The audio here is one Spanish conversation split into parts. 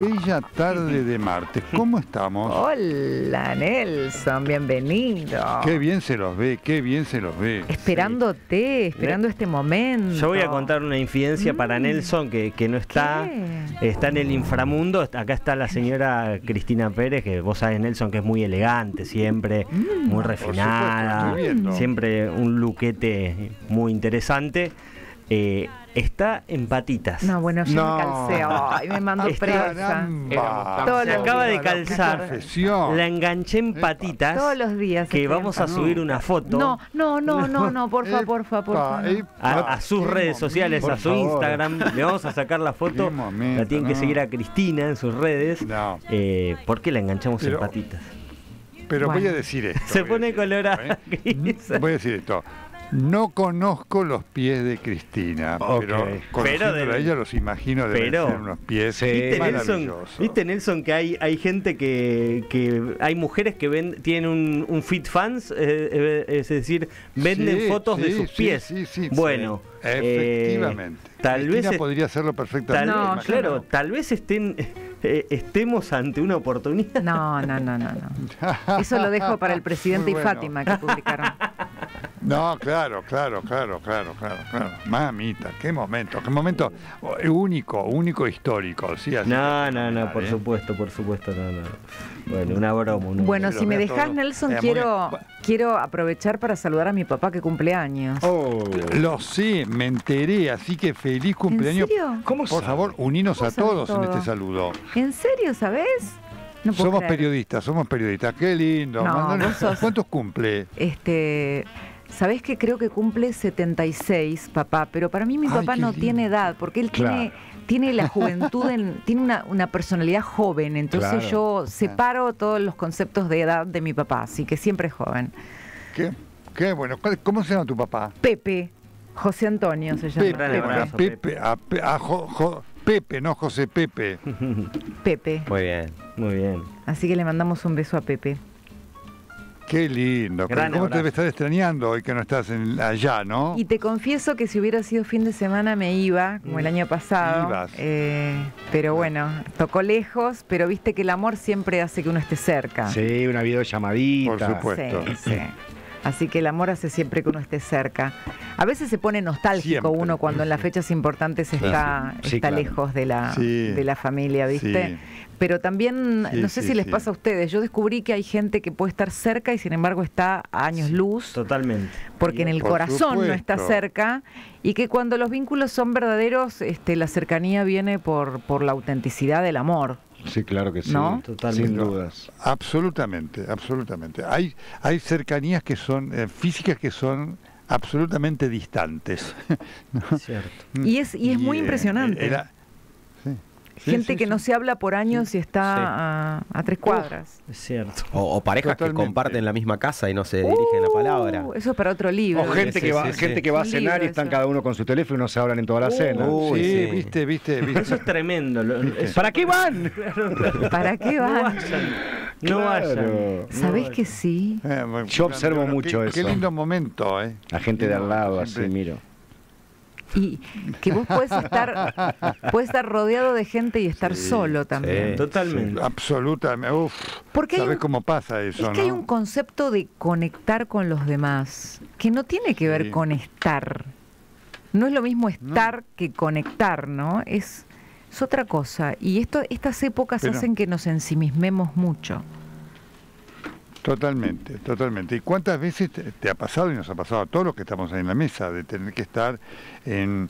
Bella tarde de martes, ¿cómo estamos? Hola Nelson, bienvenido. Qué bien se los ve, qué bien se los ve. Esperándote, esperando este momento. Yo voy a contar una infidencia para Mm. Nelson que, que no está, ¿Qué? está en el inframundo. Acá está la señora Cristina Pérez, que vos sabés, Nelson, que es muy elegante siempre, Mm. muy supuesto, refinada, siempre un luquete muy interesante. Eh, está en patitas. No, bueno, yo No. me calcé. Ay, me mandó Está- presa. Se acaba de calzar. La enganché en patitas. Todos los días. Que vamos a subir una foto. No, no, no, no, no, porfa, porfa, porfa. no. A, sus redes sociales, a su Instagram. Le vamos a sacar la foto. La tienen que seguir a Cristina en sus redes. No. Eh, porque la enganchamos Pero- en patitas. Pero voy a decir esto. Se pone colorada, ¿eh? Voy a decir esto. No conozco los pies de Cristina, Ok. pero Pero de- a ella los imagino pero- ser unos pies Sí. ¿Viste, Nelson, maravillosos. ¿Viste, Nelson, que hay, hay gente que, que hay mujeres que ven, tienen un, un fit fans, eh, eh, es decir, venden Sí, fotos de sus pies? sí, sí, bueno, sí. eh, efectivamente. tal Cristina vez podría hacerlo perfectamente. Tal, No, claro, tal vez estén, eh, estemos ante una oportunidad. No, no, no, no, no. Eso lo dejo para el presidente y. Fátima que publicaron. No, claro, claro, claro, claro, claro, claro. Mamita, qué momento, qué momento único, único histórico. Sí, así No, no, no, por ¿eh? supuesto, por supuesto, no, no. Bueno, una broma. una Bueno, si me dejas. Nelson, Eh, quiero, quiero aprovechar para saludar a mi papá que cumple años. Oh. Lo sé, me enteré, así que feliz cumpleaños. ¿En serio? ¿Cómo Por sabe? favor, uninos ¿Cómo a todos en este saludo. ¿En serio, sabes? No somos creer. periodistas, somos periodistas. Qué lindo. No, sos- ¿Cuántos cumple? Este, sabés que creo que cumple 76, papá, pero para mí mi Ay, papá no lindo. tiene edad, porque él Claro. tiene, tiene la juventud, en- tiene una, una personalidad joven, entonces Claro. yo separo todos los conceptos de edad de mi papá, así que siempre es joven. ¿Qué? Qué bueno. ¿Cuál- ¿Cómo se llama tu papá? Pepe, José Antonio se llama. Pepe, gran Pepe. a abrazo, Pepe, a, Pe- a Jo- Jo- Pepe, no José Pepe. Pepe. Muy bien, muy bien. Así que le mandamos un beso a Pepe. Qué lindo. Gran ¿Cómo te debe estar extrañando hoy que no estás en- allá, no? Y te confieso que si hubiera sido fin de semana me iba, como el año pasado. Mm. Ibas. eh, pero bueno, tocó lejos, pero viste que el amor siempre hace que uno esté cerca. Sí, una videollamadita. Por supuesto. Sí, sí. Así que el amor hace siempre que uno esté cerca. A veces se pone nostálgico Siempre. uno cuando en las fechas importantes está, Sí, está claro. lejos de la, Sí. de la familia, ¿viste? Sí. Pero también, no sé si les pasa a ustedes, yo descubrí que hay gente que puede estar cerca y sin embargo está a años luz Totalmente. porque en el Por corazón no está cerca y que cuando los vínculos son verdaderos, este, la cercanía viene por, por la autenticidad del amor. Sí, claro que sí. ¿No? Totalmente. Sin dudas. Absolutamente, absolutamente. Hay, hay cercanías que son eh, físicas que son absolutamente distantes. Cierto. Y es- y es muy eh, impresionante. era- sí. Gente sí, que sí. no se habla por años y está Sí. a, a tres cuadras. Es cierto. O, o parejas Totalmente. que comparten la misma casa y no se dirigen la palabra. Uh, Eso es para otro libro. O gente sí, que va, sí, sí. gente que va a cenar y están eso. cada uno con su teléfono y no se hablan en toda la cena. Uy, sí, sí. viste, viste, viste. Eso es tremendo. ¿Para qué van? ¿Para qué No van? vayan. No Claro. vayan. ¿Sabés No que sí? Eh, bueno, Yo observo mucho qué, eso. Qué lindo momento, ¿eh? La gente de al lado, así, miro. Y que vos puedes estar, puedes estar rodeado de gente y estar Sí, solo también. sí. Totalmente. Absolutamente. Uf, Porque hay ¿Sabés un- cómo pasa eso, Es que hay un concepto de conectar con los demás, que no tiene que ver con estar. No es lo mismo estar que conectar, ¿no? Es, es otra cosa. Y esto, estas épocas Pero- hacen que nos ensimismemos mucho. Totalmente, totalmente. ¿Y cuántas veces te, te ha pasado y nos ha pasado a todos los que estamos ahí en la mesa de tener que estar en,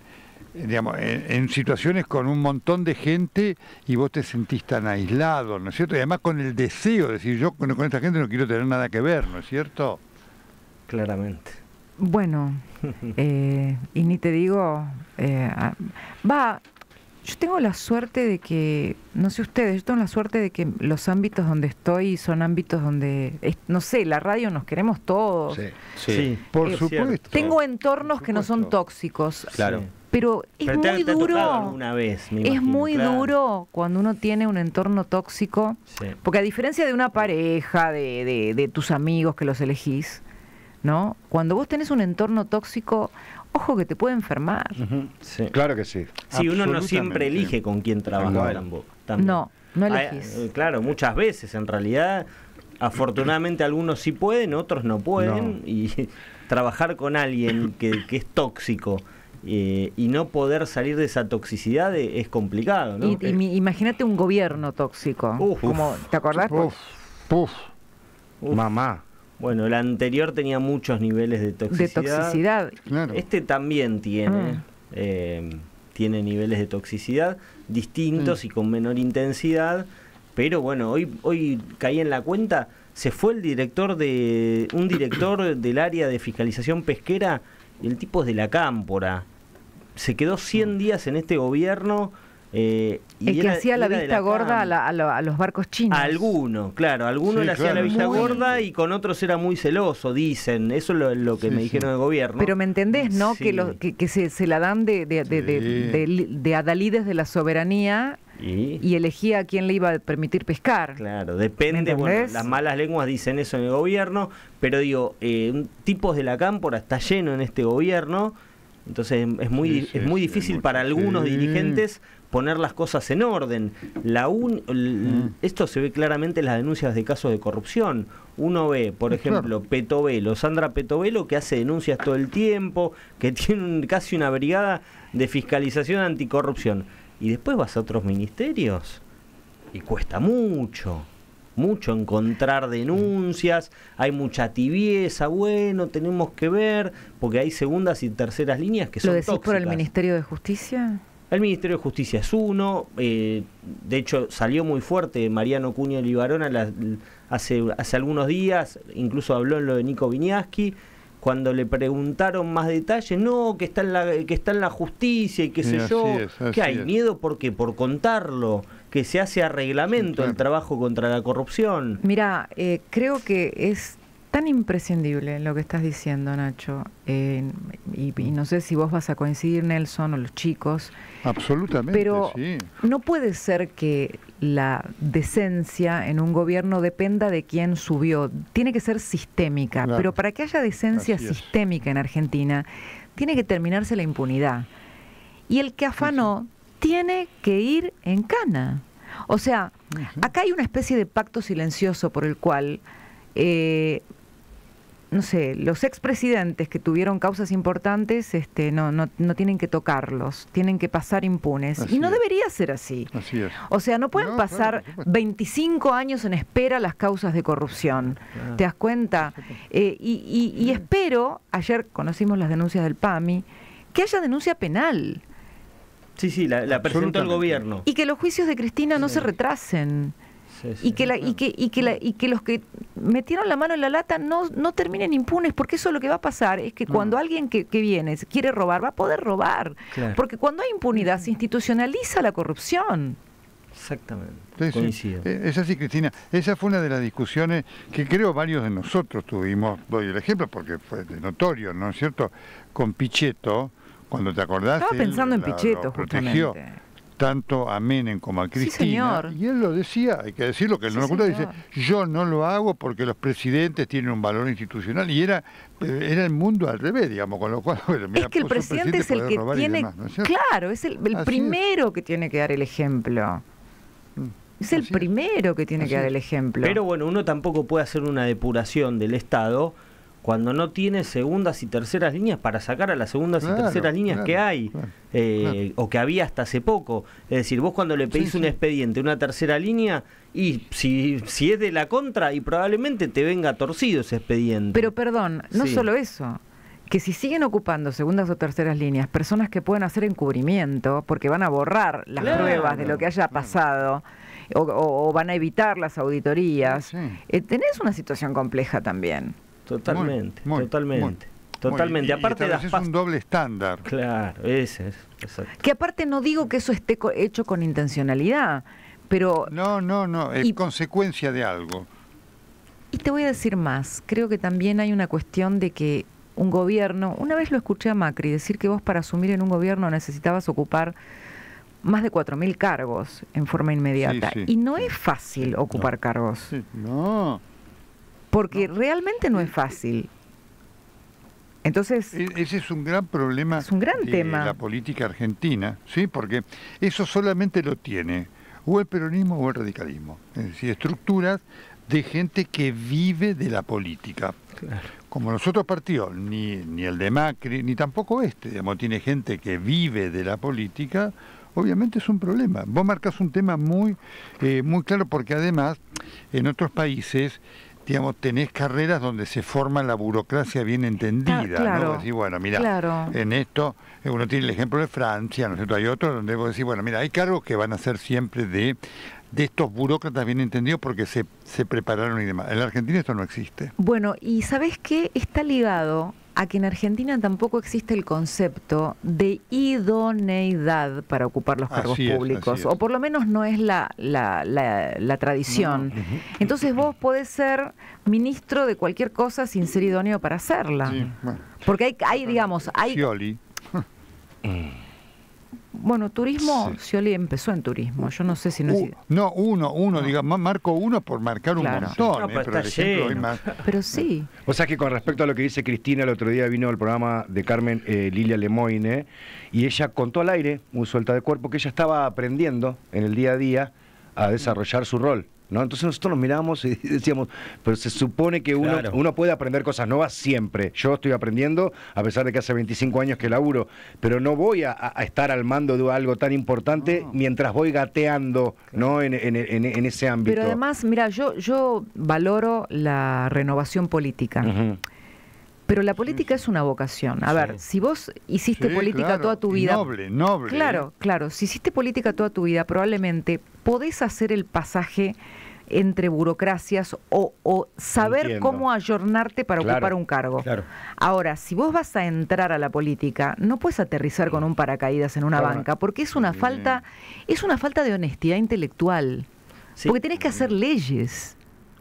en, digamos, en, en situaciones con un montón de gente y vos te sentís tan aislado, ¿no es cierto? Y además con el deseo de decir, yo con, con esta gente no quiero tener nada que ver, ¿no es cierto? Claramente. Bueno, eh, y ni te digo, eh, ah, va, yo tengo la suerte de que, no sé ustedes, yo tengo la suerte de que los ámbitos donde estoy son ámbitos donde, es- no sé, la radio nos queremos todos. Sí. Sí. Por Eh, supuesto. Tengo entornos que no son tóxicos, Claro. Sí. pero es Pero te muy te duro. vez, me Es imagino, muy claro. duro cuando uno tiene un entorno tóxico, Sí. porque a diferencia de una pareja, de, de- de tus amigos que los elegís, ¿no? Cuando vos tenés un entorno tóxico, ojo que te puede enfermar. Sí. Claro que sí. Sí, uno no siempre elige con quién trabajar tampoco. también. No, no Hay- elegís. eh, claro, muchas veces en realidad. Afortunadamente algunos sí pueden, otros no pueden. Y trabajar con alguien que, que es tóxico eh, y no poder salir de esa toxicidad es complicado, ¿no? Y- imagínate un gobierno tóxico. Uf. como, ¿Te acordás? Uf, uf. Uf. Mamá. Bueno, el anterior tenía muchos niveles de de toxicidad. toxicidad. Claro. Este también tiene, Ah. eh, tiene niveles de toxicidad distintos Mm. y con menor intensidad, pero bueno, hoy, hoy caí en la cuenta, se fue el director de, un director del área de fiscalización pesquera, y el tipo es de la cámpora, se quedó 100 días en este gobierno. Eh, y El que era- hacía la vista gorda a, la- a lo- a los barcos chinos. Alguno, claro, alguno Sí, le hacía la vista Muy- gorda y con otros era muy celoso, dicen. Eso es lo, lo que Sí, me sí. dijeron del gobierno. Pero me entendés, ¿no? Sí. Que, lo- que, que se, se la dan de, de, de, de- Sí. de- de adalides de la soberanía Y, y elegía a quién le iba a permitir pescar. claro, ¿Me depende. Bueno, las malas lenguas dicen eso en el gobierno, pero digo, eh, un- tipos de la cámpora está lleno en este gobierno. Entonces es muy, Sí, es muy difícil para algunos dirigentes poner las cosas en orden. La un- l- Mm. Esto se ve claramente en las denuncias de casos de corrupción. Uno ve, por claro. ejemplo, Petovelo, Sandra Petovelo, que hace denuncias todo el tiempo, que tiene un- casi una brigada de fiscalización anticorrupción. Y después vas a otros ministerios y cuesta mucho, mucho encontrar denuncias, hay mucha tibieza, bueno, tenemos que ver, porque hay segundas y terceras líneas que son ¿Lo decís por el tóxicas. Ministerio de Justicia? El Ministerio de Justicia es uno, eh, de hecho salió muy fuerte Mariano Cuño Libarona la- hace, hace algunos días, incluso habló en lo de Nico Viñaski, cuando le preguntaron más detalles, no, que está en la, que está en la justicia y qué sé yo, es, que hay es. miedo ¿por qué? por contarlo, que se hace a reglamento el trabajo contra la corrupción. Mira, eh, creo que es tan imprescindible lo que estás diciendo, Nacho. eh, y, y no sé si vos vas a coincidir, Nelson, o los chicos. Absolutamente, Pero sí. no puede ser que la decencia en un gobierno dependa de quién subió. Tiene que ser sistémica. Claro. Pero para que haya decencia Así es. sistémica en Argentina, tiene que terminarse la impunidad. Y el que afanó tiene que ir en cana. O sea, acá hay una especie de pacto silencioso por el cual, eh, no sé, los expresidentes que tuvieron causas importantes este, no, no, no tienen que tocarlos, tienen que pasar impunes. Así y no es. debería ser así. Así es. O sea, no pueden No, claro, pasar supuesto. 25 años en espera las causas de corrupción. Claro. ¿Te das cuenta? Eh, y, y- y espero, ayer conocimos las denuncias del PAMI, que haya denuncia penal Sí, sí, la, la presentó el gobierno. y que los juicios de Cristina no Sí. se retrasen. Sí, sí. Y que, la, y, que, y, que la- y que los que metieron la mano en la lata no, no terminen impunes, porque eso lo que va a pasar es que cuando alguien que, que viene quiere robar, va a poder robar. Claro. Porque cuando hay impunidad se institucionaliza la corrupción. Exactamente. Sí, sí. Coincido. Eh, Es así, Cristina. Esa fue una de las discusiones que creo varios de nosotros tuvimos. Doy el ejemplo porque fue de notorio, ¿no es cierto? Con Pichetto, cuando te acordás. Estaba él pensando en la- Pichetto, lo protegió justamente. tanto a Menem como a Sí, Cristina. señor. y él lo decía, hay que decirlo, que él Sí, no lo oculta, dice, señor. yo no lo hago porque los presidentes tienen un valor institucional. Y era, eh, era el mundo al revés, digamos, con lo cual... bueno, mira, es que el presidente es el que tiene, demás, ¿no es cierto? claro, es el, el es. primero que tiene que dar el ejemplo. Mm. Es el Así es. primero que tiene Así que dar el ejemplo. Pero bueno, uno tampoco puede hacer una depuración del Estado cuando no tiene segundas y terceras líneas para sacar a las segundas Claro, y terceras líneas claro, que hay claro, eh, o que había hasta hace poco. Es decir, vos cuando le pedís Sí, un sí. expediente, una tercera línea, y si, si es de la contra, y probablemente te venga torcido ese expediente. Pero perdón, no Sí. solo eso. Que si siguen ocupando segundas o terceras líneas, personas que pueden hacer encubrimiento, porque van a borrar las Claro, pruebas de lo que haya claro. pasado, o, o- o van a evitar las auditorías, sí. eh, tenés una situación compleja también. Totalmente, Muy, muy, totalmente. muy. Totalmente. Y- y Aparte de las estableces un doble estándar. Claro, ese es. Exacto. Que aparte no digo que eso esté co- hecho con intencionalidad, pero No, no, no, es Y- consecuencia de algo. Y te voy a decir más, creo que también hay una cuestión de que un gobierno, una vez lo escuché a Macri decir que vos para asumir en un gobierno necesitabas ocupar más de 4.000 cargos en forma inmediata. Sí, sí, y no es fácil ocupar cargos, Sí, No, porque realmente no es fácil. Entonces, e- ese es un gran problema Es un gran de tema. la política argentina, ¿sí? Porque eso solamente lo tiene o el peronismo o el radicalismo. Es decir, estructuras de gente que vive de la política. Como los otros partidos, ni, ni el de Macri, ni tampoco este, digamos, tiene gente que vive de la política, obviamente es un problema. Vos marcas un tema muy, eh, muy claro porque además en otros países digamos, tenés carreras donde se forma la burocracia bien entendida, Ah, claro, ¿no? Decís, bueno, mira, claro. en esto, eh, uno tiene el ejemplo de Francia, ¿no es cierto? Hay otros donde vos decís, bueno, mira, hay cargos que van a ser siempre de, de estos burócratas bien entendidos porque se, se prepararon y demás. En la Argentina esto no existe. Bueno, y ¿sabés qué? Está ligado a que en Argentina tampoco existe el concepto de idoneidad para ocupar los cargos Así públicos, es. o por lo menos no es la, la, la- la tradición. Entonces vos podés ser ministro de cualquier cosa sin ser idóneo para hacerla. Sí, bueno. Porque hay, hay digamos, hay... Scioli, Bueno, turismo, Sí. Scioli empezó en turismo, yo no sé si no... es- no, uno, uno, digamos, marco uno por marcar un Claro. montón, No, eh, pero pero ejemplo más... Pero sí. O sea que con respecto a lo que dice Cristina, el otro día vino el programa de Carmen eh, Lilia Lemoine y ella contó al aire, muy suelta de cuerpo, que ella estaba aprendiendo en el día a día a desarrollar su rol. ¿No? Entonces nosotros nos miramos y decíamos, pero se supone que uno, Claro. uno puede aprender cosas nuevas siempre. Yo estoy aprendiendo, a pesar de que hace 25 años que laburo, pero no voy a, a estar al mando de algo tan importante mientras voy gateando ¿no? en, en- en- en ese ámbito. Pero además, mira, yo, yo valoro la renovación política. Pero la política es una vocación. A ver, si vos hiciste Sí, política claro, toda tu y vida. Noble, noble. Claro, claro. Si hiciste política toda tu vida, probablemente podés hacer el pasaje entre burocracias o, o saber Entiendo. cómo ayornarte para Claro, ocupar un cargo. claro. Ahora, si vos vas a entrar a la política, no puedes aterrizar con un paracaídas en una Claro. banca, porque es una falta, es una falta de honestidad intelectual. Sí. Porque tenés que hacer leyes.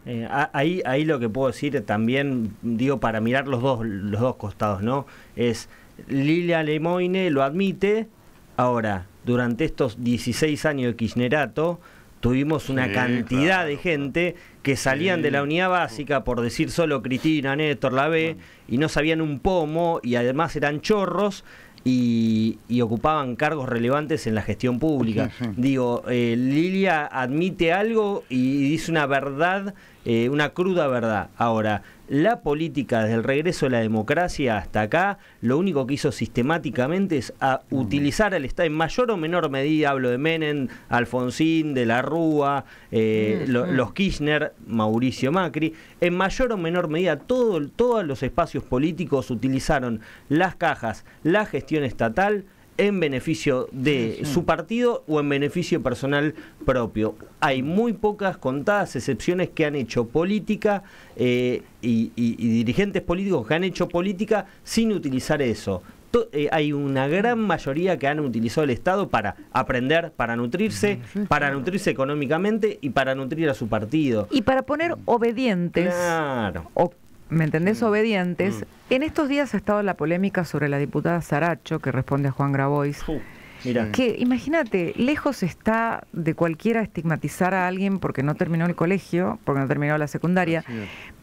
Eh, ahí, ahí lo que puedo decir también, digo, para mirar los dos, los dos costados, ¿no? Es Lilia Lemoine lo admite. Ahora, durante estos 16 años de Kirchnerato, tuvimos una Sí, cantidad claro, de gente que salían Sí. de la unidad básica, por decir solo Cristina, Néstor, la B, y no sabían un pomo, y además eran chorros. Y, y ocupaban cargos relevantes en la gestión pública. Sí, sí. Digo, eh, Lilia admite algo y dice una verdad, eh, una cruda verdad. Ahora, la política desde el regreso de la democracia hasta acá, lo único que hizo sistemáticamente es a utilizar al Estado en mayor o menor medida, hablo de Menem, Alfonsín, de la Rúa, eh, lo- los Kirchner, Mauricio Macri, en mayor o menor medida todo, todos los espacios políticos utilizaron las cajas, la gestión estatal, en beneficio de su partido o en beneficio personal propio. Hay muy pocas contadas excepciones que han hecho política eh, y, y- y dirigentes políticos que han hecho política sin utilizar eso. To- eh, hay una gran mayoría que han utilizado el Estado para aprender, para nutrirse, para nutrirse económicamente y para nutrir a su partido. Y para poner obedientes, Claro. o, ¿me entendés? Obedientes. En estos días ha estado la polémica sobre la diputada Saracho, que responde a Juan Grabois. Uh, mira. Que imagínate, lejos está de cualquiera estigmatizar a alguien porque no terminó el colegio, porque no terminó la secundaria.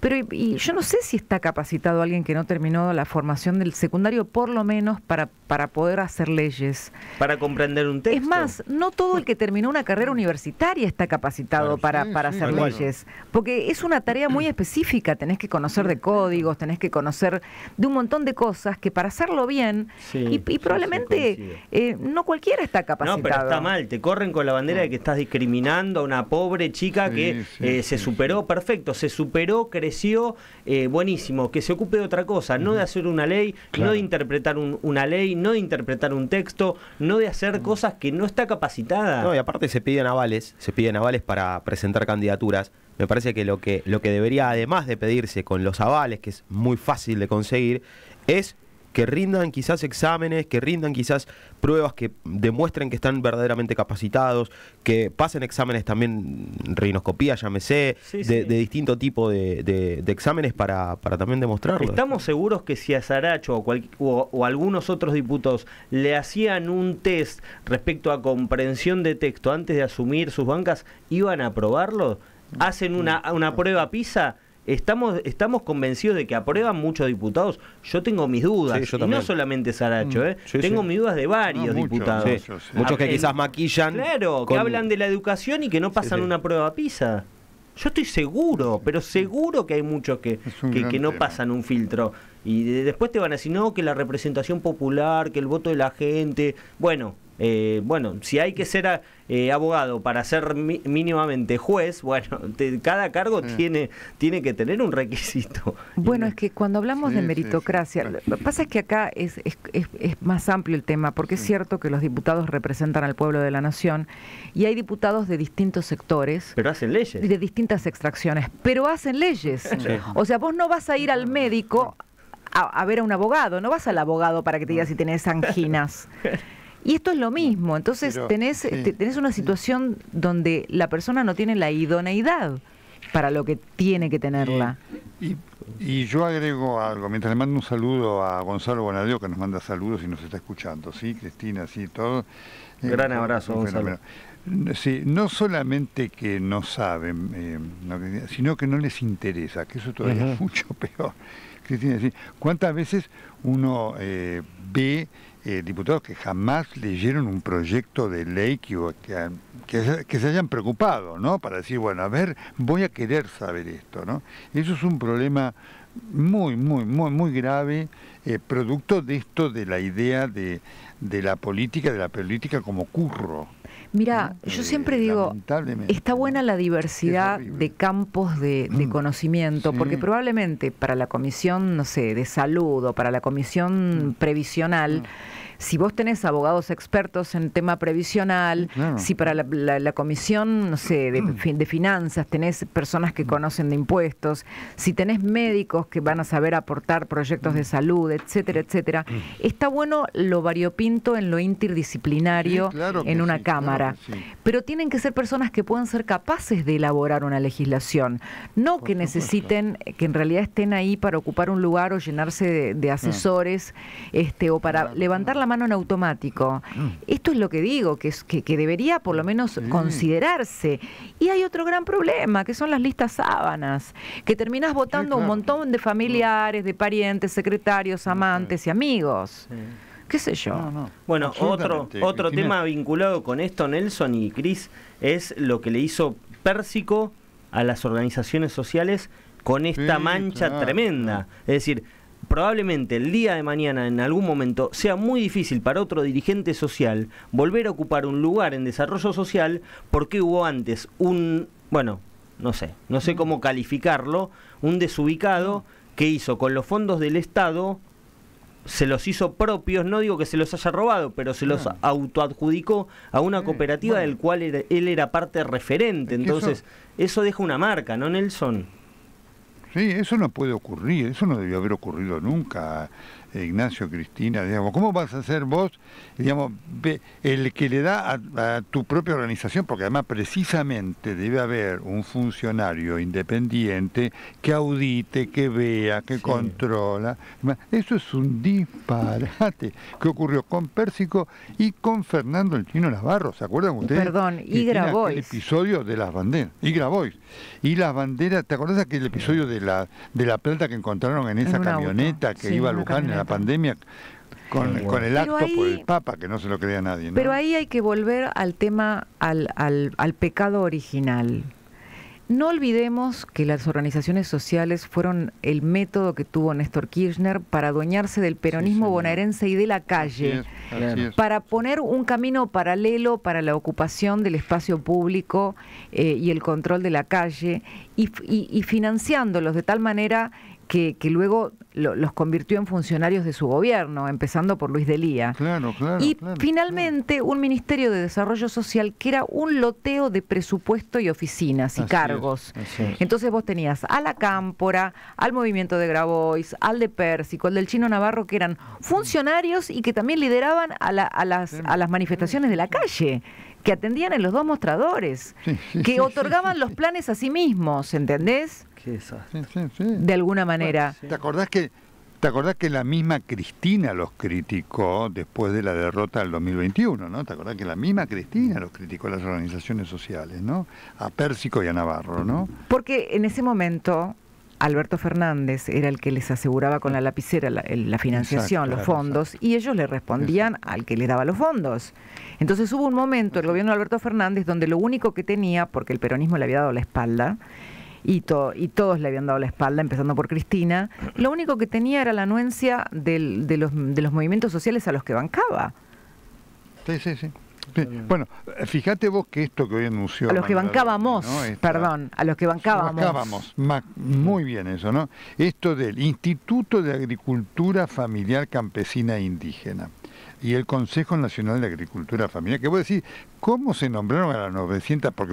Pero y, y yo no sé si está capacitado alguien que no terminó la formación del secundario, por lo menos para, para poder hacer leyes. Para comprender un texto. Es más, no todo el que terminó una carrera universitaria está capacitado Claro, para, sí, para sí, hacer leyes, porque es una tarea muy específica, tenés que conocer de códigos, tenés que conocer de un montón de cosas que para hacerlo bien, Sí, y, y sí, sí, probablemente eh, no cualquiera está capacitado. No, pero está mal, te corren con la bandera de que estás discriminando a una pobre chica Sí, que sí, eh, se sí, superó, perfecto, se superó, creció, eh, buenísimo, que se ocupe de otra cosa, no de hacer una ley, Claro. no de interpretar un- una ley, no de interpretar un texto, no de hacer cosas que no está capacitada. No, y aparte se piden avales, se piden avales para presentar candidaturas. Me parece que lo que lo que debería, además de pedirse con los avales, que es muy fácil de conseguir, es que rindan quizás exámenes, que rindan quizás pruebas que demuestren que están verdaderamente capacitados, que pasen exámenes también, rinoscopía, llámese, Sí, de, sí. de distinto tipo de, de- de exámenes para, para también demostrarlo. ¿Estamos seguros que si a Saracho o, cual- o- o algunos otros diputados le hacían un test respecto a comprensión de texto antes de asumir sus bancas, iban a aprobarlo? ¿Hacen una, una prueba PISA? Estamos, estamos convencidos de que aprueban muchos diputados. Yo tengo mis dudas. Sí, yo y también. no solamente Saracho, Mm. ¿eh? Sí, tengo sí. mis dudas de varios No, muchos, diputados. Muchos, que quizás maquillan. Claro, que hablan de la educación y que no pasan una prueba PISA. Yo estoy seguro, pero seguro que hay muchos que, que, no tema. pasan un filtro. Y de- después te van a decir, no, que la representación popular, que el voto de la gente. Bueno, eh, bueno, si hay que ser a- eh, abogado para ser mi- mínimamente juez, bueno, te- cada cargo Sí. tiene, tiene que tener un requisito. Bueno, es que cuando hablamos Sí, de meritocracia, sí, lo que pasa es que acá es, es, es- es más amplio el tema, porque es cierto que los diputados representan al pueblo de la nación y hay diputados de distintos sectores. Pero hacen leyes. y de distintas extracciones, pero hacen leyes. O sea, vos no vas a ir al médico a, a ver a un abogado, no vas al abogado para que te diga si tenés anginas. Y esto es lo mismo, entonces Pero, tenés, sí, te- tenés una situación donde la persona no tiene la idoneidad para lo que tiene que tenerla. Y, y yo agrego algo, mientras le mando un saludo a Gonzalo Bonadeo, que nos manda saludos y nos está escuchando, ¿sí? Cristina, sí, todo. Eh, Gran abrazo, un Gonzalo. fenómeno. Sí, no solamente que no saben, eh, sino que no les interesa, que eso todavía es mucho peor. Cristina, sí, ¿cuántas veces uno eh, ve eh, diputados que jamás leyeron un proyecto de ley que, que, que se- que se hayan preocupado, ¿no? Para decir, bueno, a ver, voy a querer saber esto, ¿no? Eso es un problema muy, muy, muy, muy grave, eh, producto de esto de la idea de, de la política, de la política como curro. Mira, ¿no? yo Eh, siempre digo, está buena la diversidad de campos de, de Mm, conocimiento, sí. porque probablemente para la comisión, no sé, de salud o para la Mm. comisión previsional, si vos tenés abogados expertos en tema previsional, claro. si para la, la- la comisión, no sé, de, Mm. de finanzas tenés personas que conocen de impuestos, si tenés médicos que van a saber aportar proyectos Mm. de salud, etcétera, etcétera, está bueno lo variopinto en lo interdisciplinario Sí, claro que en una sí, cámara. sí. Pero tienen que ser personas que puedan ser capaces de elaborar una legislación, no Por que necesiten, eh, que en realidad estén ahí para ocupar un lugar o llenarse de, de asesores, este, o para levantar la mano en automático. Esto es lo que digo, que, es, que, que debería por lo menos considerarse. Y hay otro gran problema, que son las listas sábanas, que terminás votando a un montón de familiares, de parientes, secretarios, amantes y amigos. ¿Qué sé yo? No, no, Bueno, otro, otro Cristina. tema vinculado con esto, Nelson y Cris, es lo que le hizo Pérsico a las organizaciones sociales con esta Sí, mancha claro, tremenda. Es decir, probablemente el día de mañana, en algún momento, sea muy difícil para otro dirigente social volver a ocupar un lugar en desarrollo social porque hubo antes un, bueno, no sé, no sé cómo calificarlo, un desubicado que hizo con los fondos del Estado se los hizo propios, no digo que se los haya robado, pero se los autoadjudicó a una cooperativa bueno. del cual era- él era parte referente. Entonces, eso... deja una marca, ¿no, Nelson? Sí, eso no puede ocurrir, eso no debió haber ocurrido nunca, Ignacio, Cristina, digamos, ¿cómo vas a ser vos, digamos, el que le da a, a tu propia organización, porque además precisamente debe haber un funcionario independiente que audite, que vea, que Sí. controla, eso es un disparate que ocurrió con Pérsico y con Fernando el Chino Navarro, ¿se acuerdan ustedes? Perdón, y Grabois. episodio de las banderas, y Grabois, y las banderas, ¿te acordás aquel episodio de la de la plata que encontraron en esa auto. camioneta que Sí, iba a Luján en la pandemia con, Sí, con el Pero acto por ahí- el Papa, que no se lo crea nadie, ¿no? Pero ahí hay que volver al tema, al, al, al pecado original. No olvidemos que las organizaciones sociales fueron el método que tuvo Néstor Kirchner para adueñarse del peronismo bonaerense y de la Así calle. es, así Claro. es. para poner un camino paralelo para la ocupación del espacio público eh, y el control de la calle y, y- y financiándolos de tal manera que, que luego lo- los convirtió en funcionarios de su gobierno, empezando por Luis Delía. Claro, claro. Y claro, finalmente un Ministerio de Desarrollo Social que era un loteo de presupuesto y oficinas y Así cargos. es. Entonces vos tenías a la Cámpora, al movimiento de Grabois, al de Pérsico, al del Chino Navarro, que eran funcionarios y que también lideraban a, la- a las, a las manifestaciones de la calle, que atendían en los dos mostradores, Sí, sí, que sí, otorgaban los planes a sí mismos, ¿entendés? Qué desastre. Sí, sí, sí. De alguna manera. ¿Te acordás que ¿Te acordás que la misma Cristina los criticó después de la derrota del 2021, ¿no? ¿Te acordás que la misma Cristina los criticó a las organizaciones sociales, ¿no? A Pérsico y a Navarro, ¿no? Porque en ese momento Alberto Fernández era el que les aseguraba con la lapicera la, financiación, Exacto, los claro, fondos, y ellos le respondían al que le daba los fondos. Entonces hubo un momento, el gobierno de Alberto Fernández, donde lo único que tenía, porque el peronismo le había dado la espalda, y, to- y todos le habían dado la espalda, empezando por Cristina, lo único que tenía era la anuencia del- de, los, de los movimientos sociales a los que bancaba. Sí, sí, sí. Sí. Bueno, fíjate vos que esto que hoy anunció. A los que bancábamos, Alberti, ¿no? Esta- perdón, a los que bancábamos. Bancábamos, muy bien eso, ¿no? Esto del Instituto de Agricultura Familiar Campesina Indígena y el Consejo Nacional de Agricultura Familiar, que voy a decir, ¿cómo se nombraron a las 900? Porque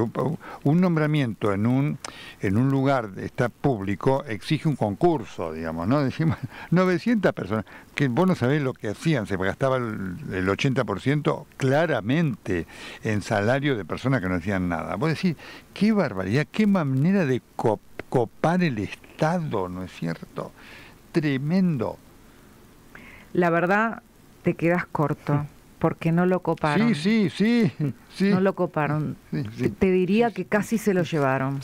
un, nombramiento en un, en un lugar está público exige un concurso, digamos, ¿no? Decimos 900 personas, que vos no sabés lo que hacían, se gastaba el, el 80% claramente en salario de personas que no hacían nada. Vos decís, qué barbaridad, qué manera de co- copar el Estado, ¿no es cierto? Tremendo. La verdad, te quedas corto, porque no lo coparon. Sí, sí, sí, sí. No lo coparon. Sí, sí. Te- Te diría que casi se lo llevaron.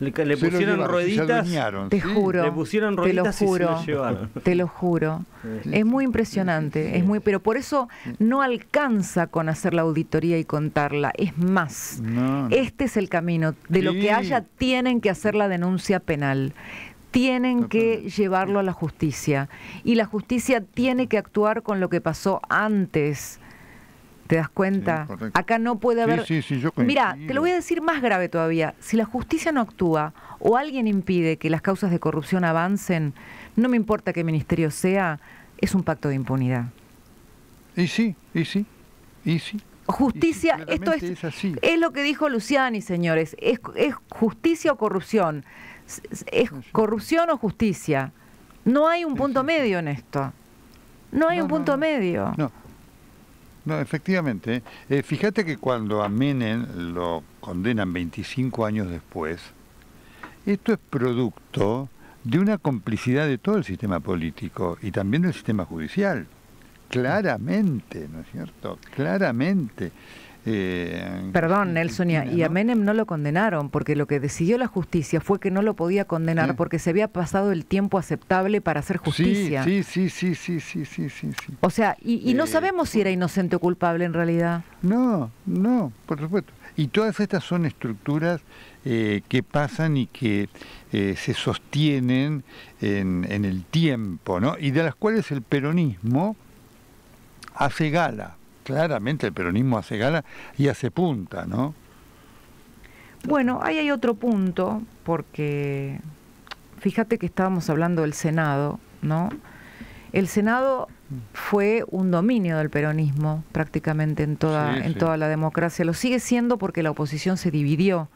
Le, pusieron llevaron, rueditas. Te sí. juro. Le pusieron te lo rueditas y se juro. lo llevaron. Te lo juro. Sí. Es muy impresionante, es muy, pero por eso no alcanza con hacer la auditoría y contarla. Es más, No, no. este es el camino. De lo que haya, tienen que hacer la denuncia penal. Tienen que llevarlo a la justicia. Y la justicia tiene que actuar con lo que pasó antes. ¿Te das cuenta? Sí. Acá no puede haber. sí, sí, yo Mira, te lo voy a decir más grave todavía. Si la justicia no actúa o alguien impide que las causas de corrupción avancen, no me importa qué ministerio sea, es un pacto de impunidad. Y sí, y sí, y sí. Justicia, Y esto es, es así. es lo que dijo Luciani, señores. Es, es justicia o corrupción. Es, corrupción o justicia. No hay un punto medio en esto. No hay No, un punto no. medio. No, no efectivamente. ¿eh? Eh, fíjate que cuando a Menem lo condenan 25 años después, esto es producto de una complicidad de todo el sistema político y también del sistema judicial. Claramente, ¿no es cierto? Claramente. Eh, Perdón, Nelson, y a. Menem no lo condenaron, porque lo que decidió la justicia fue que no lo podía condenar porque se había pasado el tiempo aceptable para hacer justicia. Sí, sí, sí, sí, sí, sí, sí, sí. O sea, y, y no Eh, sabemos si era inocente o culpable en realidad. No, no, por supuesto. Y todas estas son estructuras eh, que pasan y que se sostienen en, en el tiempo, ¿no? Y de las cuales el peronismo hace gala. Claramente el peronismo hace gala y hace punta, ¿no? Bueno, ahí hay otro punto, porque fíjate que estábamos hablando del Senado, ¿no? El Senado fue un dominio del peronismo prácticamente en toda, Sí, en sí. toda la democracia. Lo sigue siendo porque la oposición se dividió.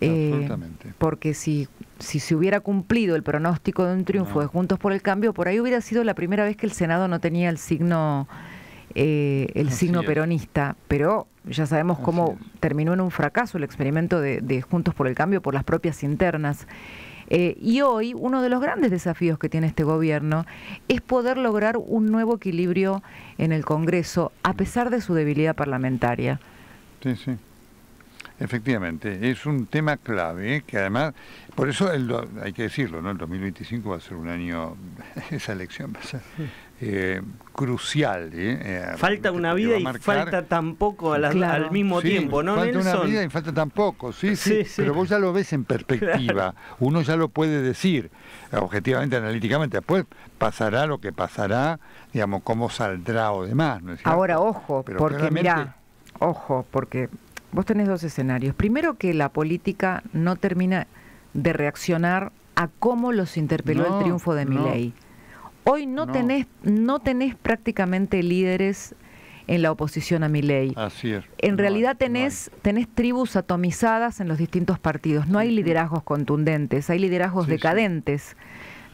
Eh, Absolutamente. porque si, si se hubiera cumplido el pronóstico de un triunfo No. de Juntos por el Cambio, por ahí hubiera sido la primera vez que el Senado no tenía el signo eh, el Así signo es. peronista, pero ya sabemos Así cómo es. terminó en un fracaso el experimento de, de Juntos por el Cambio por las propias internas. Eh, y hoy uno de los grandes desafíos que tiene este gobierno es poder lograr un nuevo equilibrio en el Congreso a pesar de su debilidad parlamentaria. Sí, sí. Efectivamente, es un tema clave, ¿eh? que además, por eso el hay que decirlo, ¿no? El 2025 va a ser un año, esa elección va a ser eh, crucial. ¿eh? Falta una vida y falta tan poco a la- Claro. al mismo Sí, tiempo, ¿no, Falta Nelson? una vida y falta tan poco, sí, sí, Sí, pero vos ya lo ves en perspectiva, uno ya lo puede decir, objetivamente, analíticamente, después pasará lo que pasará, digamos, cómo saldrá o demás, ¿no es cierto? Ahora, ojo, Pero porque claramente- mirá, ojo, porque vos tenés dos escenarios. Primero que la política no termina de reaccionar a cómo los interpeló No, el triunfo de no. Milei. Hoy no, No. tenés no tenés prácticamente líderes en la oposición a Milei. Así es. En No realidad hay. tenés, tenés tribus atomizadas en los distintos partidos. No hay liderazgos contundentes, hay liderazgos Sí, decadentes,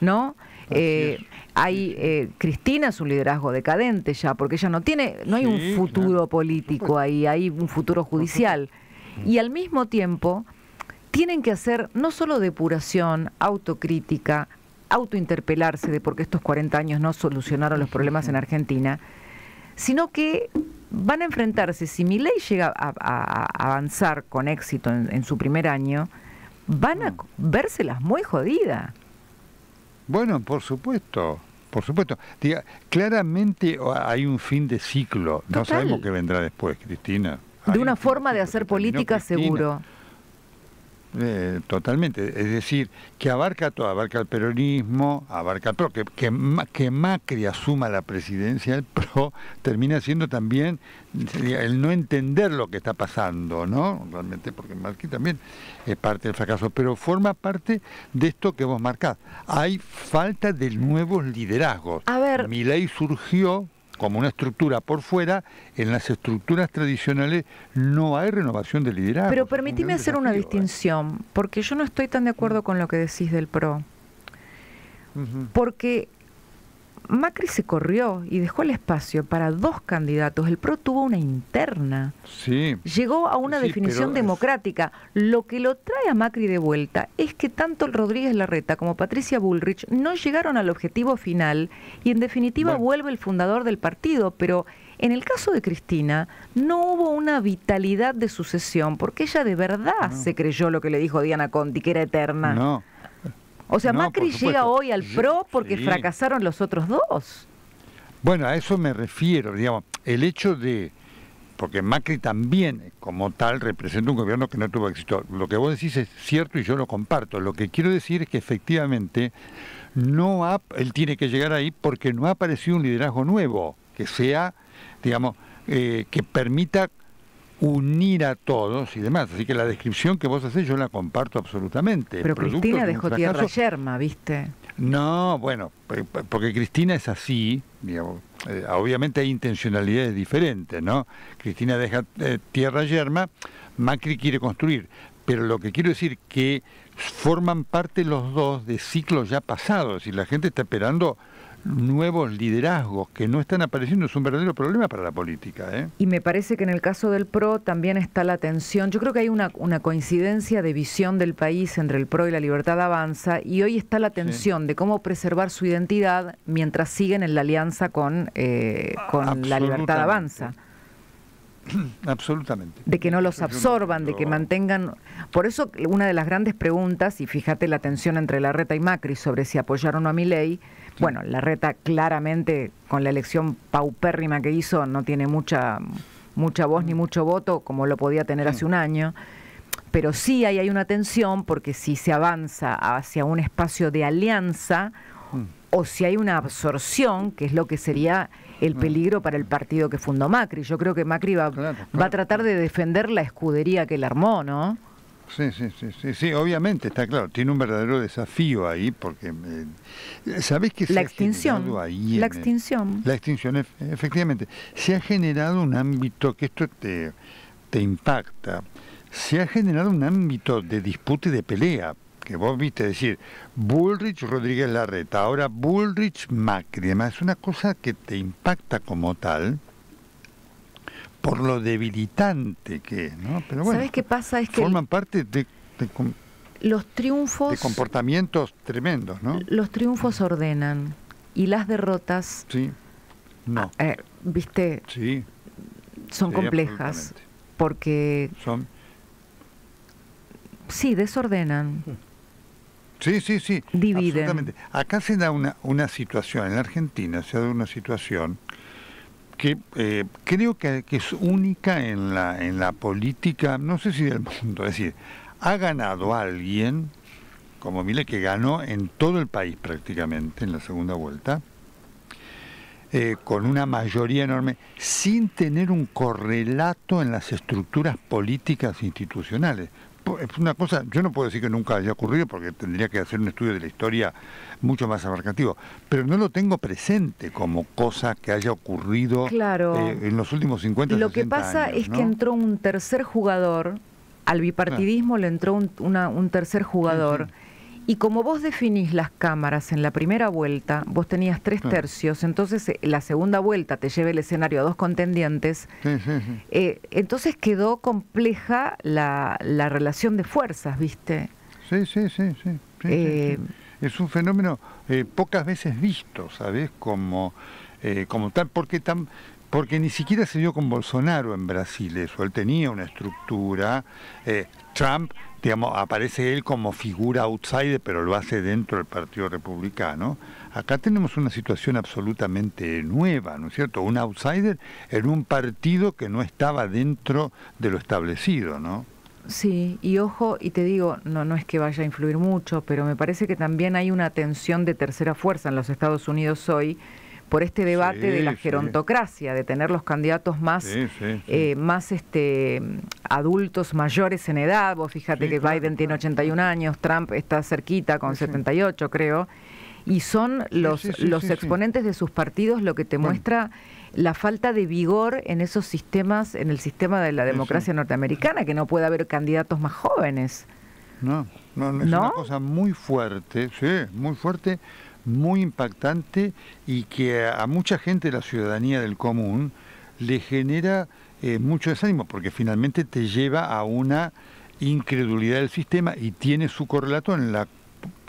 ¿no? Eh, hay eh, Cristina es un liderazgo decadente ya, porque ella no tiene, no hay un futuro claro. político ahí, hay un futuro judicial. Y al mismo tiempo tienen que hacer no solo depuración, autocrítica, autointerpelarse de por qué estos 40 años no solucionaron los problemas en Argentina, sino que van a enfrentarse, si mi ley llega a, a- a avanzar con éxito en, en su primer año, van a vérselas muy jodidas. Bueno, por supuesto, por supuesto. Diga, claramente hay un fin de ciclo. No sabemos qué vendrá después, Cristina. De una un forma de hacer política Cristina. seguro. Eh, totalmente, es decir, que abarca todo, abarca el peronismo, abarca el PRO, que, que, que Macri asuma la presidencia del PRO termina siendo también el no entender lo que está pasando, ¿no? Realmente, porque Macri también es parte del fracaso, pero forma parte de esto que vos marcás. Hay falta de nuevos liderazgos. A ver. Mi ley surgió como una estructura por fuera, en las estructuras tradicionales no hay renovación de liderazgo. Pero un permíteme hacer una ¿eh? distinción, porque yo no estoy tan de acuerdo con lo que decís del PRO. Porque Macri se corrió y dejó el espacio para dos candidatos. El PRO tuvo una interna. Sí. Llegó a una Sí, definición es- democrática. Lo que lo trae a Macri de vuelta es que tanto el Rodríguez Larreta como Patricia Bullrich no llegaron al objetivo final y en definitiva Bueno. vuelve el fundador del partido, pero en el caso de Cristina no hubo una vitalidad de sucesión porque ella de verdad se creyó lo que le dijo Diana Conti, que era eterna. No. O sea, no, Macri llega hoy al PRO porque sí. fracasaron los otros dos. Bueno, a eso me refiero, digamos, el hecho de, porque Macri también como tal representa un gobierno que no tuvo éxito. Lo que vos decís es cierto y yo lo comparto. Lo que quiero decir es que efectivamente no ha, él tiene que llegar ahí porque no ha aparecido un liderazgo nuevo que sea, digamos, eh, que permita unir a todos y demás. Así que la descripción que vos hacés yo la comparto absolutamente. Pero Producto Cristina de dejó tierra yerma, ¿viste? no, bueno, porque Cristina es así, digamos, eh, obviamente hay intencionalidades diferentes, ¿no? Cristina deja eh, tierra yerma, Macri quiere construir, pero lo que quiero decir que forman parte los dos de ciclos ya pasados y la gente está esperando nuevos liderazgos que no están apareciendo, es un verdadero problema para la política, ¿eh? Y me parece que en el caso del PRO también está la tensión. Yo creo que hay una, una coincidencia de visión del país entre el PRO y la Libertad Avanza, y hoy está la tensión de cómo preservar su identidad mientras siguen en la alianza con, eh, con la Libertad. Avanza. Absolutamente. De que no los absorban, de que mantengan... Por eso una de las grandes preguntas, y fíjate la tensión entre Larreta y Macri sobre si apoyaron o no a Milei, bueno, Larreta claramente con la elección paupérrima que hizo no tiene mucha, mucha voz ni mucho voto como lo podía tener hace un año, pero sí ahí hay una tensión porque si se avanza hacia un espacio de alianza o si hay una absorción, que es lo que sería el peligro para el partido que fundó Macri. Yo creo que Macri va, Claro, va a tratar de defender la escudería que él armó, ¿no? Sí, sí, sí, sí, sí, obviamente, está claro, tiene un verdadero desafío ahí, porque, eh, ¿sabés que se La ha extinción. generado ahí La el- extinción. la extinción, ef- efectivamente. Se ha generado un ámbito, que esto te, te impacta, se ha generado un ámbito de disputa y de pelea, que vos viste decir, Bullrich, Rodríguez Larreta, ahora Bullrich, Macri, además es una cosa que te impacta como tal, por lo debilitante que es, ¿no? Pero bueno, ¿Sabes qué pasa? Es que forman parte de, los triunfos, de comportamientos tremendos, ¿no? los triunfos ordenan y las derrotas, Sí. No. eh, viste, Sí. son complejas porque Son sí desordenan. Sí, sí, sí. Dividen. absolutamente. Acá se da una, una situación, en la Argentina se da una situación que eh, creo que, que es única en la, en la política, no sé si del mundo, es decir, ha ganado alguien, como Mile, que ganó en todo el país prácticamente en la segunda vuelta, eh, con una mayoría enorme, sin tener un correlato en las estructuras políticas institucionales. Es una cosa, yo no puedo decir que nunca haya ocurrido porque tendría que hacer un estudio de la historia mucho más abarcativo, pero no lo tengo presente como cosa que haya ocurrido Claro. eh, en los últimos 50 Lo que 60 pasa años, es que entró un tercer jugador, al bipartidismo le entró un, una- un tercer jugador, y como vos definís las cámaras en la primera vuelta, vos tenías tres tercios, entonces eh, la segunda vuelta te lleva el escenario a dos contendientes, Sí, sí, sí. eh, entonces quedó compleja la, la relación de fuerzas, ¿viste? Sí, sí, sí, sí, Eh. Es un fenómeno eh, pocas veces visto, ¿sabes? Como, como tal, porque tan, porque ni siquiera se dio con Bolsonaro en Brasil eso. Él tenía una estructura. eh, Trump digamos, aparece él como figura outsider, pero lo hace dentro del Partido Republicano. Acá tenemos una situación absolutamente nueva, ¿no es cierto? Un outsider en un partido que no estaba dentro de lo establecido, ¿no? Sí, y ojo, y te digo, no, no es que vaya a influir mucho, pero me parece que también hay una tensión de tercera fuerza en los Estados Unidos hoy por este debate Sí, de la sí. gerontocracia, de tener los candidatos más, Sí, eh, más este, adultos mayores en edad. Vos fíjate que claro, Biden tiene claro. 81 años, Trump está cerquita con Sí, sí. 78, creo. Y son los, los exponentes de sus partidos lo que te Bueno. muestra la falta de vigor en esos sistemas, en el sistema de la sí. democracia norteamericana, que no puede haber candidatos más jóvenes. No, no, no, es ¿No? una cosa muy fuerte, sí, muy fuerte, muy impactante y que a, mucha gente de la ciudadanía del común le genera eh, mucho desánimo porque finalmente te lleva a una incredulidad del sistema y tiene su correlato en la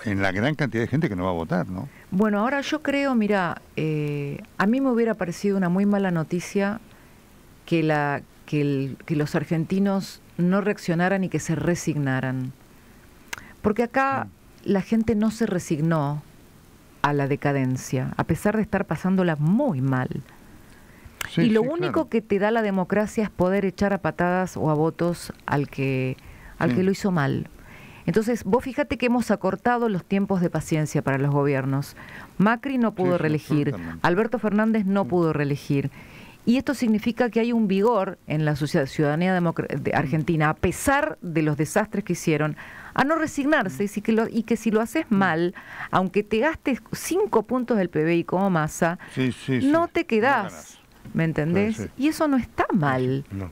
en la gran cantidad de gente que no va a votar, ¿no? Bueno, ahora yo creo, mira, eh, a mí me hubiera parecido una muy mala noticia que, la, que, el- que los argentinos no reaccionaran y que se resignaran. Porque acá la gente no se resignó a la decadencia, a pesar de estar pasándola muy mal. Sí, y lo sí, único claro. que te da la democracia es poder echar a patadas o a votos al que, al Sí. que lo hizo mal. Entonces, vos fíjate que hemos acortado los tiempos de paciencia para los gobiernos. Macri no pudo reelegir. Alberto Fernández no pudo reelegir. Y esto significa que hay un vigor en la sociedad- ciudadanía de Argentina, a pesar de los desastres que hicieron, a no resignarse y, si que lo- y que si lo haces mal, aunque te gastes cinco puntos del PBI como masa, Sí, sí, sí. no te quedás. ¿Me entendés? Y eso no está mal. No.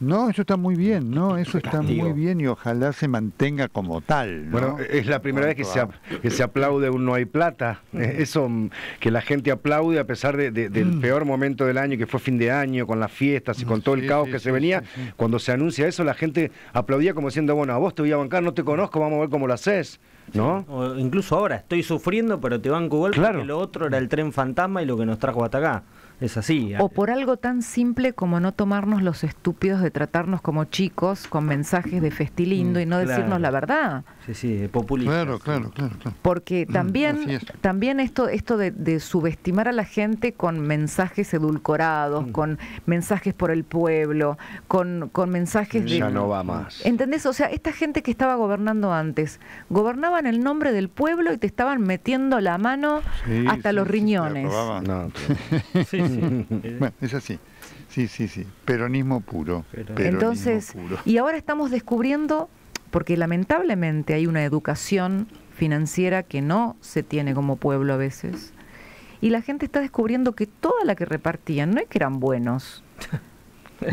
No, eso está muy bien, ¿no? Eso está muy bien y ojalá se mantenga como tal. ¿no? Bueno, es la primera vez que se, que se aplaude un no hay plata. Eh, Eso, mm, que la gente aplaude a pesar de- de- del peor momento del año, que fue fin de año, con las fiestas y con todo el Sí, caos sí, que sí, se venía. sí, sí. Cuando se anuncia eso, la gente aplaudía como diciendo, bueno, a vos te voy a bancar, no te conozco, vamos a ver cómo lo haces. ¿No? O incluso ahora, estoy sufriendo, pero te banco igual Claro. porque lo otro era el tren fantasma y lo que nos trajo hasta acá. Es así. O por algo tan simple como no tomarnos los estúpidos de tratarnos como chicos con mensajes de festilindo Mm, y no claro. decirnos la verdad. Sí, sí, populista. Claro, claro, claro, claro. Porque también, Mm, es. también esto, esto de, de subestimar a la gente con mensajes edulcorados, con mensajes por el pueblo, con, con mensajes de... Ya no va más. ¿Entendés? O sea, esta gente que estaba gobernando antes, gobernaban el nombre del pueblo y te estaban metiendo la mano Sí, hasta sí, los sí, riñones. robaban. No, Sí, sí. Eh, Bueno, es así. Sí, sí, sí. Peronismo puro. Pero- peronismo Entonces, puro. y ahora estamos descubriendo, porque lamentablemente hay una educación financiera que no se tiene como pueblo a veces, y la gente está descubriendo que toda la que repartían no es que eran buenos.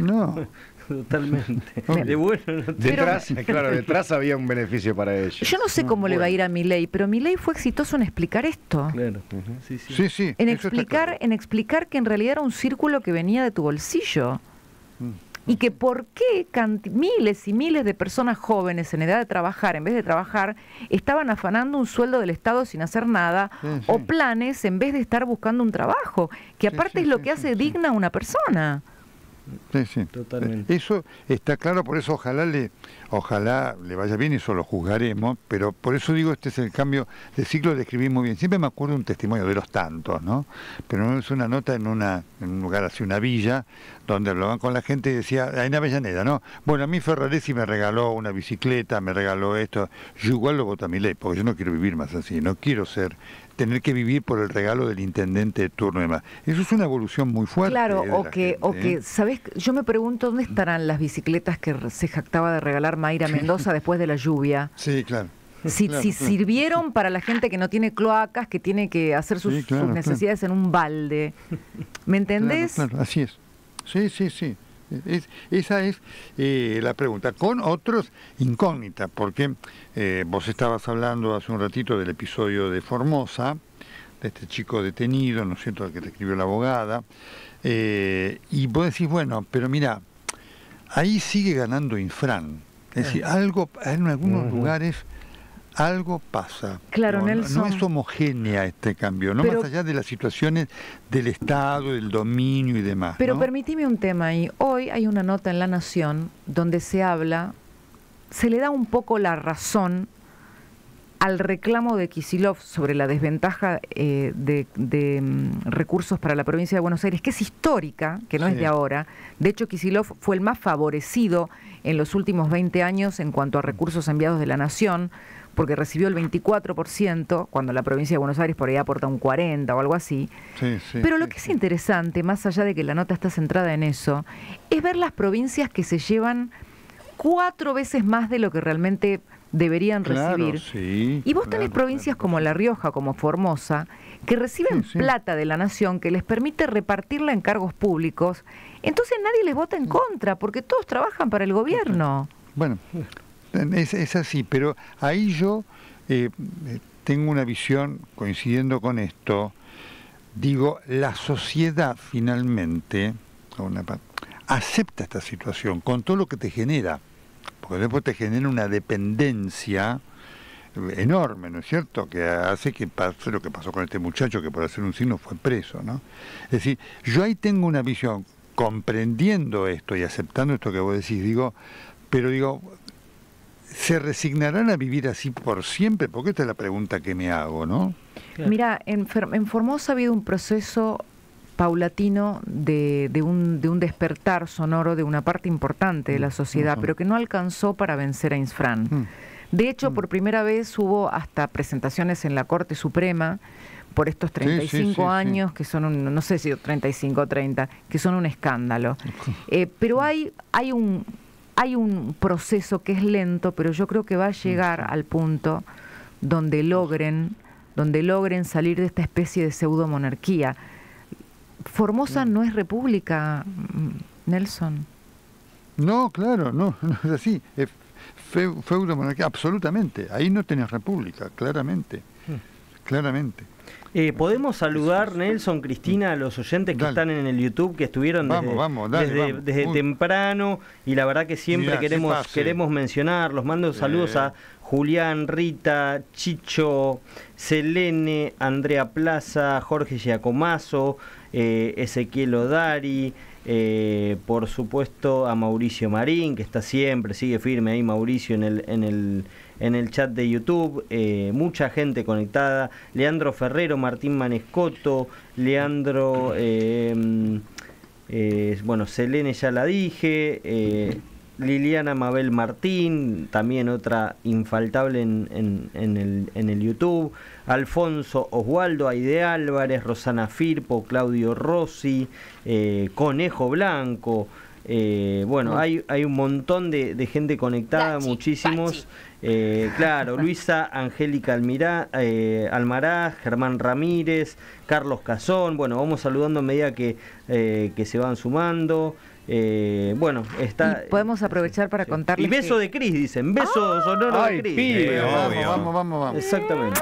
No, Totalmente. Obvio. De bueno, no te- Detrás, claro, detrás había un beneficio para ellos. Yo no sé No, cómo le va a ir a Milei, pero Milei fue exitoso en explicar esto. Claro. Sí, sí. sí, sí. En eso explicar, claro. en explicar que en realidad era un círculo que venía de tu bolsillo. Mm. Y que por qué miles y miles de personas jóvenes en edad de trabajar, en vez de trabajar, estaban afanando un sueldo del Estado sin hacer nada, Sí, o sí. planes en vez de estar buscando un trabajo, que aparte sí, es lo sí, que sí, hace sí. digna a una persona. Sí, sí. Totalmente. Eso está claro, por eso ojalá le, ojalá le vaya bien, eso lo juzgaremos, pero por eso digo, este es el cambio de ciclo, de escribir muy bien. Siempre me acuerdo un testimonio de los tantos, ¿no? Pero es una nota en, una, en un lugar así, una villa, donde hablaban con la gente y decía, ahí en Avellaneda, ¿no? Bueno, a mí Ferraresi me regaló una bicicleta, me regaló esto. Yo igual lo voto a mi ley, porque yo no quiero vivir más así, no quiero ser tener que vivir por el regalo del intendente de turno y demás. Eso es una evolución muy fuerte. Claro, o que, o ¿eh? que, ¿sabes? Yo me pregunto dónde estarán las bicicletas que se jactaba de regalar Mayra Mendoza después de la lluvia. Sí, claro. Si, Claro, si claro. sirvieron para la gente que no tiene cloacas, que tiene que hacer sus, Sí, claro, sus necesidades en un balde. ¿Me entendés? Así es. Sí, sí, sí. Es- esa es eh, la pregunta. Con otros incógnitas, porque eh, vos estabas hablando hace un ratito del episodio de Formosa, de este chico detenido, ¿no es cierto?, el que te escribió la abogada, eh, y vos decís, bueno, pero mira, ahí sigue ganando Infran. Es decir, algo, en algunos lugares algo pasa. Claro, no, no- Nelson. No es homogénea este cambio, no Pero- más allá de las situaciones del Estado, del dominio y demás. Pero ¿no? permitime un tema ahí. Hoy hay una nota en La Nación donde se habla se le da un poco la razón al reclamo de Kisilov sobre la desventaja eh, de, de, mm, recursos para la provincia de Buenos Aires, que es histórica, que no es de ahora. De hecho, Kisilov fue el más favorecido en los últimos 20 años en cuanto a recursos enviados de la Nación, porque recibió el 24%, cuando la provincia de Buenos Aires por ahí aporta un 40% o algo así. Sí, sí, Pero lo sí, que es interesante, más allá de que la nota está centrada en eso, es ver las provincias que se llevan cuatro veces más de lo que realmente deberían Claro, recibir. sí, y vos tenés provincias claro, como. La Rioja, como Formosa, que reciben plata de la nación que les permite repartirla en cargos públicos. Entonces nadie les vota en contra, porque todos trabajan para el gobierno. Bueno, es, es así, pero ahí yo eh, eh, tengo una visión coincidiendo con esto. Digo, la sociedad finalmente acepta esta situación con todo lo que te genera, porque después te genera una dependencia enorme, ¿no es cierto? Que hace que pase lo que pasó con este muchacho que por hacer un signo fue preso, ¿no? Es decir, yo ahí tengo una visión, comprendiendo esto y aceptando esto que vos decís, digo, pero digo, ¿se resignarán a vivir así por siempre? Porque esta es la pregunta que me hago, ¿no? Claro. Mira, en, Formosa ha habido un proceso paulatino de, de un, de un despertar sonoro de una parte importante de la sociedad, ujú. pero que no alcanzó para vencer a Insfran. Mm. De hecho, por primera vez hubo hasta presentaciones en la Corte Suprema por estos sí, 35 sí, sí. años, que son, un, no sé si 35 o 30, que son un escándalo. Eh, pero hay, hay, un, hay un proceso que es lento, pero yo creo que va a llegar al punto donde logren, donde logren salir de esta especie de pseudomonarquía. Formosa no es república, mm, Nelson. No, claro, no, no es así. Es feu- feudo monarquía, absolutamente. Ahí no tenés república, claramente. Claramente. Eh, Podemos saludar, Nelson, Cristina, a los oyentes que Dale. están en el YouTube, que estuvieron desde, vamos, dale, desde, vamos. desde Uy. temprano y la verdad que siempre Mirá, queremos, queremos mencionarlos. Mando saludos a Julián, Rita, Chicho, Selene, Andrea Plaza, Jorge Giacomazo, eh, Ezequiel Odari, eh, por supuesto a Mauricio Marín, que está siempre, sigue firme ahí Mauricio en el, en el, en el chat de YouTube, eh, mucha gente conectada, Leandro Ferrero, Martín Manescoto, Leandro, eh, mm, eh, bueno, Selene ya la dije, eh, Liliana Mabel Martín, también otra infaltable en, en- en el, en el YouTube, Alfonso Oswaldo, Aide Álvarez, Rosana Firpo, Claudio Rossi, eh, Conejo Blanco, eh, bueno, hay, hay un montón de, de gente conectada, muchísimos. Eh, claro, Luisa Angélica Almirá, eh, Almaraz, Germán Ramírez, Carlos Cazón. Bueno, vamos saludando a medida que, eh, que se van sumando. Eh, bueno, está. Y podemos aprovechar para Sí. contarles Y beso que- de Cris, dicen. Beso sonoro Ay, de Cris. Eh, vamos, vamos, vamos, vamos. Exactamente.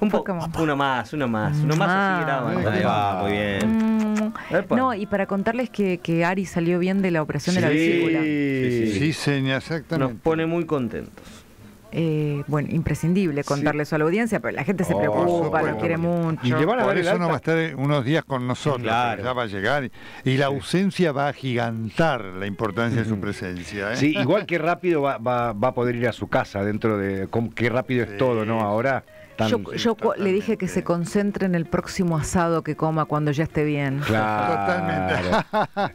Un Fue poco. Uno más, uno más. Uno más Ah. así grabando. Ahí va, muy bien. Epa. No, y para contarles que, que Ari salió bien de la operación de la Sí. vesícula. Sí, sí. Sí, señor, Nos exactamente. pone muy contentos. Eh, bueno, imprescindible contarle eso a la audiencia, pero la gente se Oh, preocupa, lo quiere mucho. Y le van a Por eso no va a estar unos días con nosotros, Claro. ya va a llegar. Y la ausencia va a gigantar la importancia de su presencia. ¿eh? Sí, igual que rápido va, va, va a poder ir a su casa dentro de... Qué rápido es Sí. todo, ¿no? Ahora... tan- Yo, le dije que se concentre en el próximo asado que coma cuando ya esté bien. Claro,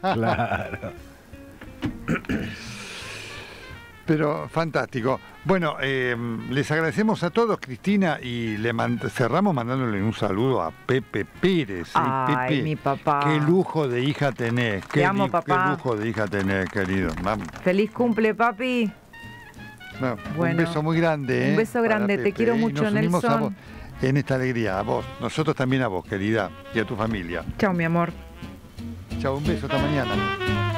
claro. Pero fantástico. Bueno, eh, les agradecemos a todos, Cristina, y le cerramos mandándole un saludo a Pepe Pérez. ¿eh? Ay, Pepe, mi papá. Qué lujo de hija tenés. Qué, amo, papá. qué lujo de hija tenés, querido. Vamos. Feliz cumple, papi. Bueno, un beso muy grande. un ¿eh? beso grande, te quiero ¿eh? Y mucho, nos a Nelson. vos en esta alegría, a vos. Nosotros también a vos, querida, y a tu familia. Chao, mi amor. Chao, un beso, hasta mañana.